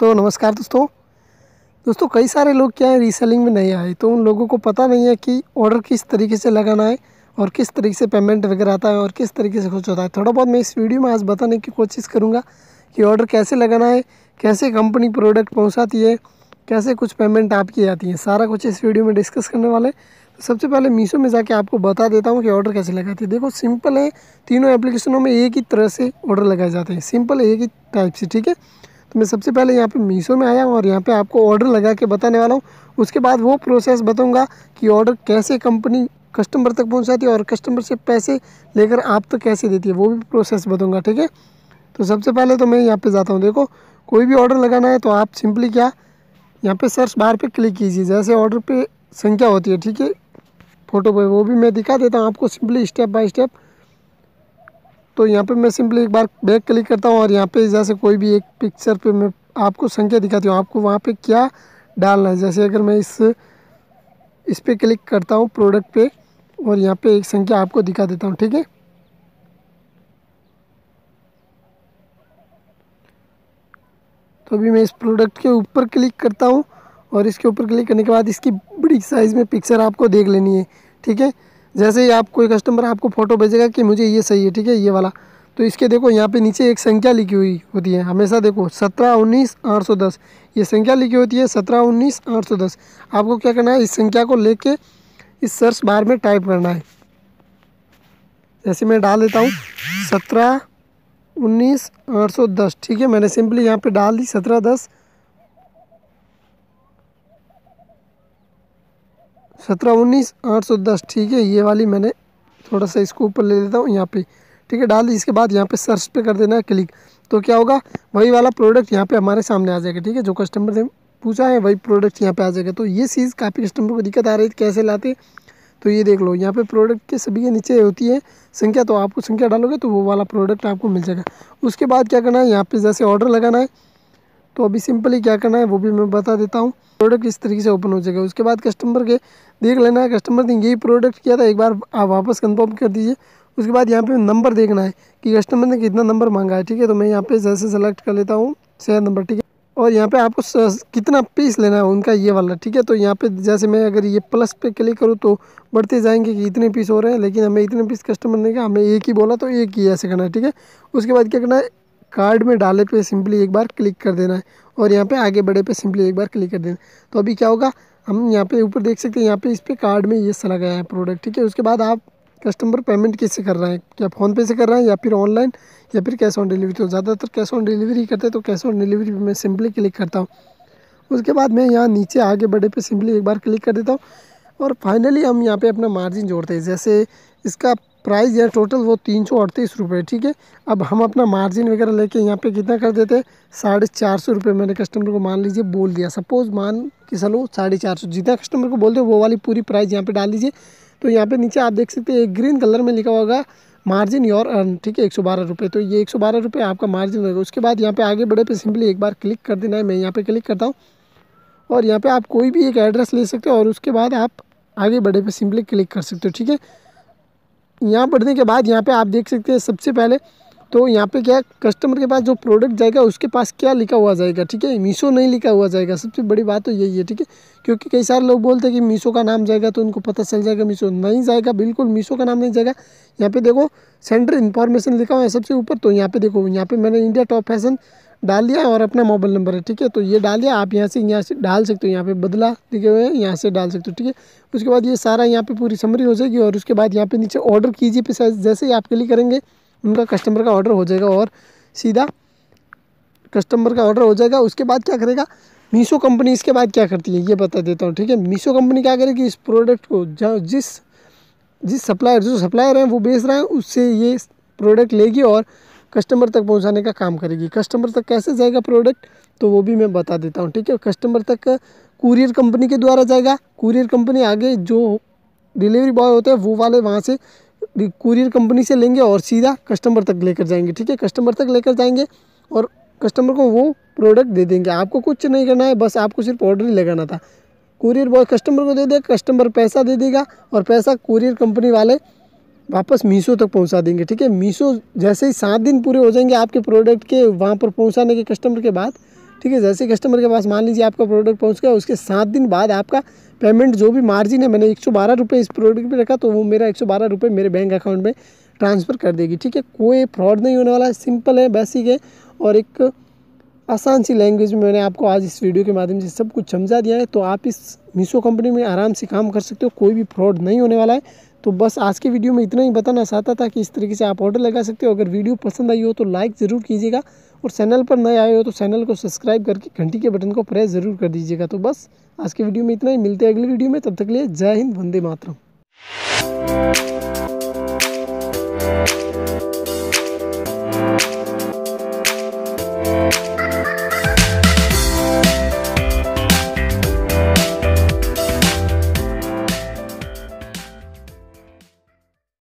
तो नमस्कार दोस्तों। दोस्तों, कई सारे लोग क्या है रीसेलिंग में नहीं आए तो उन लोगों को पता नहीं है कि ऑर्डर किस तरीके से लगाना है और किस तरीके से पेमेंट वगैरह आता है और किस तरीके से कुछ होता है। थोड़ा बहुत मैं इस वीडियो में आज बताने की कोशिश करूँगा कि ऑर्डर कैसे लगाना है, कैसे कंपनी प्रोडक्ट पहुँचाती है, कैसे कुछ पेमेंट आपकी आती है। सारा कुछ इस वीडियो में डिस्कस करने वाले तो सबसे पहले मीशो में जाके आपको बता देता हूँ कि ऑर्डर कैसे लगाती है। देखो सिंपल है, तीनों एप्लीकेशनों में एक ही तरह से ऑर्डर लगाए जाते हैं। सिंपल एक ही टाइप से, ठीक है? तो मैं सबसे पहले यहाँ पे मीशो में आया हूँ और यहाँ पे आपको ऑर्डर लगा के बताने वाला हूँ। उसके बाद वो प्रोसेस बताऊँगा कि ऑर्डर कैसे कंपनी कस्टमर तक पहुँचाती है और कस्टमर से पैसे लेकर आप तक कैसे देती है, वो भी प्रोसेस बताऊँगा, ठीक है? तो सबसे पहले तो मैं यहाँ पर जाता हूँ। देखो, कोई भी ऑर्डर लगाना है तो आप सिंपली क्या, यहाँ पर सर्च बार पर क्लिक कीजिए। जैसे ऑर्डर पर संख्या होती है, ठीक है? फ़ोटो पर वो भी मैं दिखा देता हूँ आपको सिंपली स्टेप बाय स्टेप तो यहाँ पे मैं सिंपली एक बार बैक क्लिक करता हूँ और यहाँ पे जैसे कोई भी एक पिक्चर पे मैं आपको संख्या दिखाती हूँ, आपको वहाँ पे क्या डालना है? जैसे अगर मैं इस इस पर क्लिक करता हूँ प्रोडक्ट पे और यहाँ पे एक संख्या आपको दिखा देता हूँ, ठीक है? तो अभी मैं इस प्रोडक्ट के ऊपर क्लिक करता हूँ और इसके ऊपर क्लिक करने के बाद इसकी बड़ी साइज़ में पिक्चर आपको देख लेनी है, ठीक है? जैसे ही आप कोई कस्टमर आपको फ़ोटो भेजेगा कि मुझे ये सही है, ठीक है, ये वाला। तो इसके देखो, यहाँ पे नीचे एक संख्या लिखी हुई होती है। हमेशा देखो, सत्रह, उन्नीस, आठ सौ दस। ये संख्या लिखी होती है, सत्रह, उन्नीस, आठ सौ दस। आपको क्या करना है, इस संख्या को लेके इस सर्च बार में टाइप करना है। जैसे मैं डाल देता हूँ, सत्रह, उन्नीस, आठ सौ दस। ठीक है, मैंने सिंपली यहाँ पे डाल दी, सत्रह, दस। सत्रह उन्नीस, आठ सौ दस। ठीक है, ये वाली मैंने थोड़ा सा इसको ऊपर ले लेता हूँ, यहाँ पे। ठीक है, डाल दी। इसके बाद यहाँ पे सर्च पे कर देना है, क्लिक। तो क्या होगा, वही वाला प्रोडक्ट यहाँ पे हमारे सामने आ जाएगा, ठीक है? जो कस्टमर ने पूछा है, वही प्रोडक्ट यहाँ पे आ जाएगा। तो ये चीज़ काफ़ी कस्टमर को दिक्कत आ रही थी कैसे लाते तो ये देख लो, यहाँ पे प्रोडक्ट के सभी के नीचे होती है संख्या तो आपको संख्या डालोगे तो वो वाला प्रोडक्ट आपको मिल जाएगा। उसके बाद क्या करना है, यहाँ पे जैसे ऑर्डर लगाना है तो अभी सिंपली क्या करना है, वो भी मैं बता देता हूँ। प्रोडक्ट इस तरीके से ओपन हो जाएगा। उसके बाद कस्टमर के देख लेना है, कस्टमर ने यही प्रोडक्ट किया था, एक बार आप वापस कंफर्म कर दीजिए। उसके बाद यहाँ पे नंबर देखना है कि कस्टमर ने कितना नंबर मांगा है, ठीक है? तो मैं यहाँ पे जैसे सेलेक्ट कर लेता हूँ छः नंबर ठीक है? और यहाँ पे आपको कितना पीस लेना है, उनका ये वाला, ठीक है? तो यहाँ पे जैसे मैं अगर ये प्लस पे क्लिक करूँ तो बढ़ते जाएँगे कि इतने पीस हो रहे हैं, लेकिन हमें इतने पीस कस्टमर ने कहा, हमें एक ही बोला तो एक ही ऐसे करना है, ठीक है? उसके बाद क्या करना है कार्ड में डाले पे सिंपली एक बार क्लिक कर देना है और यहाँ पे आगे बढ़े पे सिंपली एक बार क्लिक कर देना तो अभी क्या होगा, हम यहाँ पे ऊपर देख सकते हैं, यहाँ पे इस पर कार्ड में ये चला गया है प्रोडक्ट ठीक है? उसके बाद आप कस्टमर पेमेंट किससे कर रहे हैं? क्या फ़ोन पे से कर रहे हैं या फिर ऑनलाइन या फिर कैश ऑन डिलीवरी तो ज़्यादातर कैश ऑन डिलीवरी करते हैं तो कैश ऑन डिलीवरी पर मैं सिंपली क्लिक करता हूँ। उसके बाद मैं यहाँ नीचे आगे बढ़े पे सिंपली एक बार क्लिक कर देता हूँ और फाइनली हम यहाँ पे अपना मार्जिन जोड़ते हैं। जैसे इसका प्राइस है टोटल वो तीन सौ अड़तीस रुपये ठीक है? अब हम अपना मार्जिन वगैरह लेके यहाँ पे कितना कर देते हैं? साढ़े चार सौ रुपये मैंने कस्टमर को मान लीजिए बोल दिया। सपोज़ मान कि चलो साढ़े चार सौ, जितना कस्टमर को बोल दो वो वाली पूरी प्राइस यहाँ पे डाल दीजिए। तो यहाँ पे नीचे आप देख सकते हैं, एक ग्रीन कलर में लिखा होगा मार्जिन योर अर्न ठीक है? एक सौ बारह रुपये तो ये एक सौ बारह रुपये आपका मार्जिन होगा। उसके बाद यहाँ पे आगे बढ़े पे सिंपली एक बार क्लिक कर देना है। मैं यहाँ पे क्लिक करता हूँ। और यहाँ पे आप कोई भी एक एड्रेस ले सकते हो और उसके बाद आप आगे बढ़े पे सिंपली क्लिक कर सकते हो, ठीक है? यहाँ पढ़ने के बाद यहाँ पे आप देख सकते हैं सबसे पहले तो यहाँ पे क्या कस्टमर के पास जो प्रोडक्ट जाएगा, उसके पास क्या लिखा हुआ जाएगा, ठीक है? मीशो नहीं लिखा हुआ जाएगा। सबसे बड़ी बात तो यही है, ठीक है? क्योंकि कई सारे लोग बोलते हैं कि मीशो का नाम जाएगा तो उनको पता चल जाएगा मीशो नहीं जाएगा। बिल्कुल मीशो का नाम नहीं जाएगा। यहाँ पे देखो सेंटर इन्फॉर्मेशन लिखा हुआ है सबसे ऊपर तो यहाँ पे देखो, यहाँ पे मैंने इंडिया टॉप फ़ैशन डाल दिया और अपना मोबाइल नंबर है, ठीक है? तो ये डाल दिया, आप यहाँ से यहाँ से डाल सकते हो। यहाँ पे बदला लिखे हुए हैं, यहाँ से डाल सकते हो, ठीक है? उसके बाद ये सारा यहाँ पे पूरी समरी हो जाएगी और उसके बाद यहाँ पे नीचे ऑर्डर कीजिए पे जैसे ही आप क्लिक करेंगे उनका कस्टमर का ऑर्डर हो जाएगा और सीधा कस्टमर का ऑर्डर हो जाएगा। उसके बाद क्या करेगा? मीशो कंपनी इसके बाद क्या करती है? ये बता देता हूँ, ठीक है? मीशो कंपनी क्या करेगी? इस प्रोडक्ट को जिस जिस सप्लायर जो सप्लायर हैं, वो बेच रहे हैं, उससे ये प्रोडक्ट लेगी और कस्टमर तक पहुँचाने का काम करेगी। कस्टमर तक कैसे जाएगा प्रोडक्ट तो वो भी मैं बता देता हूँ, ठीक है? कस्टमर तक कुरियर कंपनी के द्वारा जाएगा। कुरियर कंपनी आगे जो डिलीवरी बॉय होते हैं, वो वाले वहाँ से कुरियर कंपनी से लेंगे और सीधा कस्टमर तक लेकर जाएँगे, ठीक है? कस्टमर तक लेकर जाएँगे और कस्टमर को वो प्रोडक्ट दे देंगे। आपको कुछ नहीं करना है, बस आपको सिर्फ़ ऑर्डर ही लगाना था। कुरियर बॉय कस्टमर को दे देगा कस्टमर पैसा दे देगा और पैसा कुरियर कंपनी वाले वापस मीशो तक पहुँचा देंगे, ठीक है? मीशो जैसे ही सात दिन पूरे हो जाएँगे आपके प्रोडक्ट के वहाँ पर पहुँचाने के कस्टमर के बाद ठीक है, जैसे कस्टमर के पास मान लीजिए आपका प्रोडक्ट पहुँच गया, उसके सात दिन बाद आपका पेमेंट जो भी मार्जिन है, मैंने एक सौ बारह रुपये इस प्रोडक्ट पे रखा तो वो मेरा एक सौ बारह रुपये मेरे बैंक अकाउंट में ट्रांसफ़र कर देगी। ठीक है, कोई फ्रॉड नहीं होने वाला है सिंपल है बेसिक है और एक आसान सी लैंग्वेज में मैंने आपको आज इस वीडियो के माध्यम से सब कुछ समझा दिया है। तो आप इस मीशो कंपनी में आराम से काम कर सकते हो, कोई भी फ्रॉड नहीं होने वाला है। तो बस आज के वीडियो में इतना ही। बताना चाहता था कि इस तरीके से आप ऑर्डर लगा सकते हो। अगर वीडियो पसंद आई हो तो लाइक ज़रूर कीजिएगा और चैनल पर नए आए हो तो चैनल को सब्सक्राइब करके घंटी के बटन को प्रेस ज़रूर कर दीजिएगा। तो बस आज के वीडियो में इतना ही। मिलते हैं अगले वीडियो में। तब तक लिए जय हिंद, वंदे मातरम।